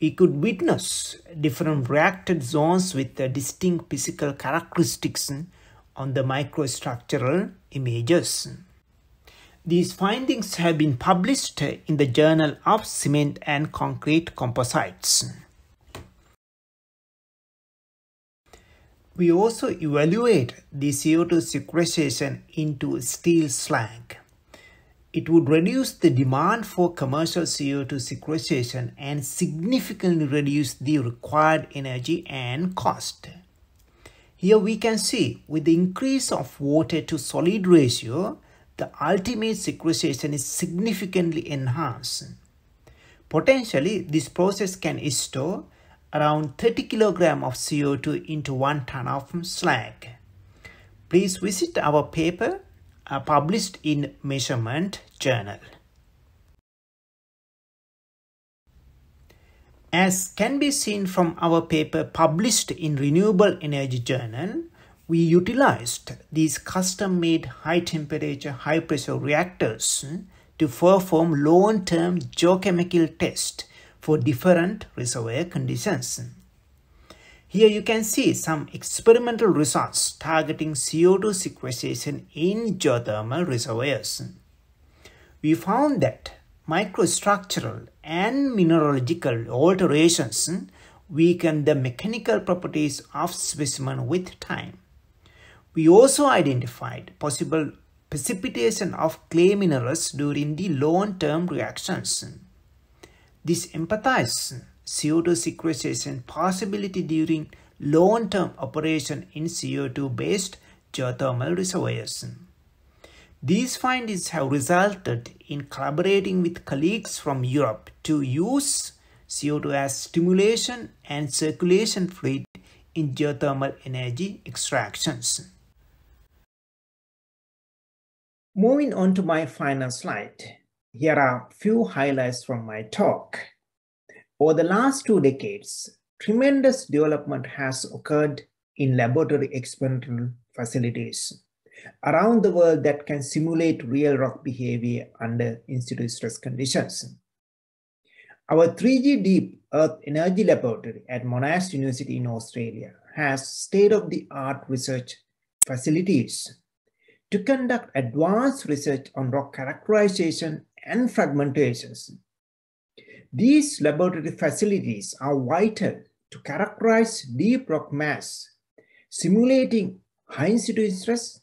We could witness different reacted zones with distinct physical characteristics on the microstructural images. These findings have been published in the Journal of Cement and Concrete Composites. We also evaluate the CO2 sequestration into steel slag. It would reduce the demand for commercial CO2 sequestration and significantly reduce the required energy and cost. Here we can see with the increase of water to solid ratio, the ultimate sequestration is significantly enhanced. Potentially, this process can store around 30 kg of CO2 into 1 ton of slag. Please visit our paper uh, published in Measurement Journal. As can be seen from our paper published in Renewable Energy Journal, we utilized these custom-made high-temperature, high-pressure reactors hmm, to perform long-term geochemical tests for different reservoir conditions. Hmm. Here you can see some experimental results targeting CO2 sequestration in geothermal reservoirs. Hmm. We found that microstructural and mineralogical alterations weaken the mechanical properties of specimen with time. We also identified possible precipitation of clay minerals during the long-term reactions. This empathizes CO2 sequestration possibility during long-term operation in CO2-based geothermal reservoirs. These findings have resulted in collaborating with colleagues from Europe to use CO2 as stimulation and circulation fluid in geothermal energy extractions. Moving on to my final slide, here are a few highlights from my talk. Over the last two decades, tremendous development has occurred in laboratory experimental facilities around the world that can simulate real rock behavior under in-situ stress conditions. Our 3G Deep Earth Energy Laboratory at Monash University in Australia has state-of-the-art research facilities to conduct advanced research on rock characterization and fragmentations. These laboratory facilities are vital to characterize deep rock mass, simulating high in-situ stress,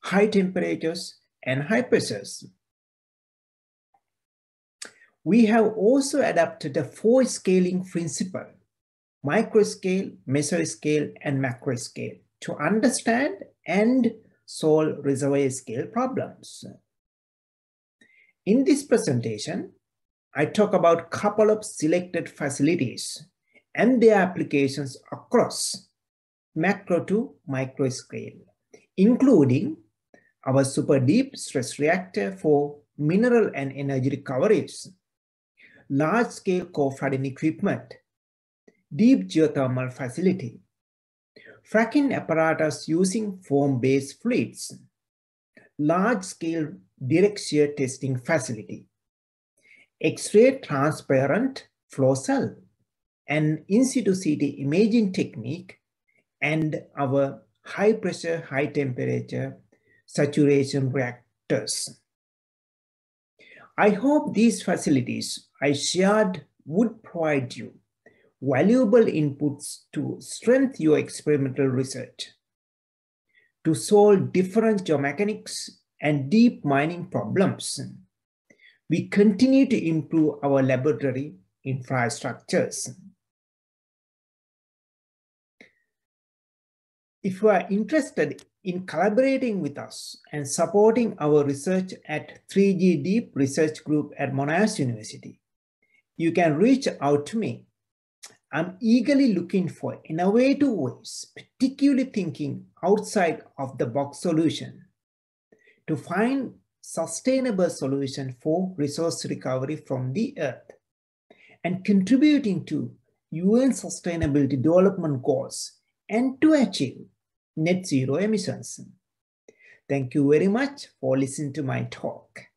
high temperatures, and high pressures. We have also adapted a four scaling principle, microscale, mesoscale, and macroscale to understand and solve reservoir scale problems. In this presentation, I talk about a couple of selected facilities and their applications across macro to micro scale, including our super deep stress reactor for mineral and energy recoveries, large scale core-flooding equipment, deep geothermal facility, fracking apparatus using foam-based fluids, large-scale direct shear testing facility, X-ray transparent flow cell, an in-situ CT imaging technique, and our high-pressure, high-temperature saturation reactors. I hope these facilities I shared would provide you valuable inputs to strengthen your experimental research, to solve different geomechanics and deep mining problems. We continue to improve our laboratory infrastructures. If you are interested in collaborating with us and supporting our research at 3G Deep Research Group at Monash University, you can reach out to me I'm eagerly looking for innovative ways, particularly thinking outside of the box solution to find sustainable solution for resource recovery from the earth and contributing to UN sustainability development goals and to achieve net zero emissions. Thank you very much for listening to my talk.